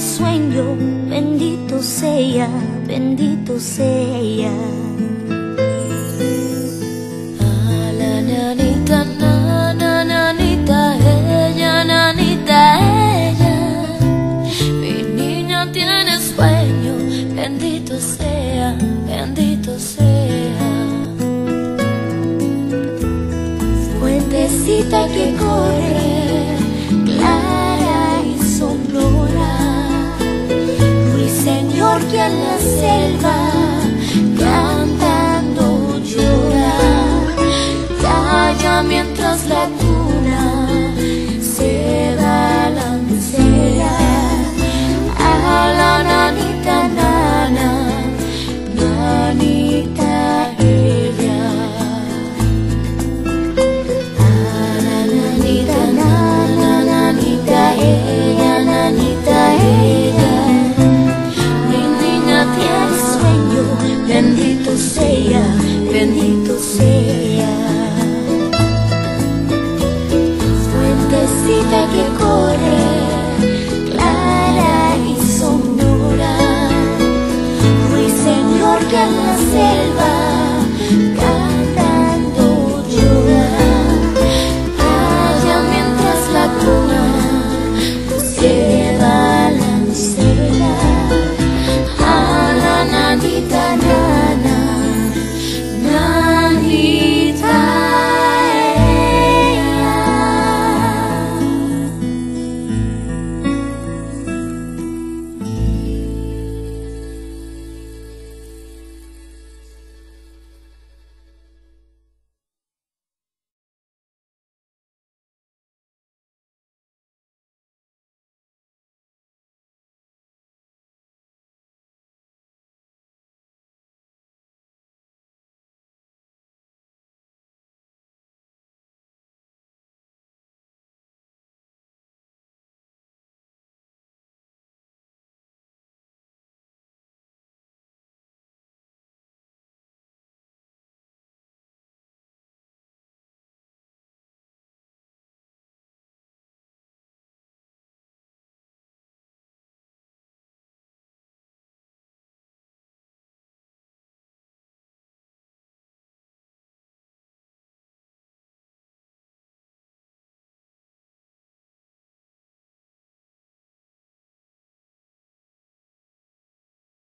sueño, bendito sea, bendito sea. Ah, la nanita, na, nanita, ella, nanita, ella. Mi niña tiene sueño, bendito sea, bendito sea. Fuentecita que corre. translève tout.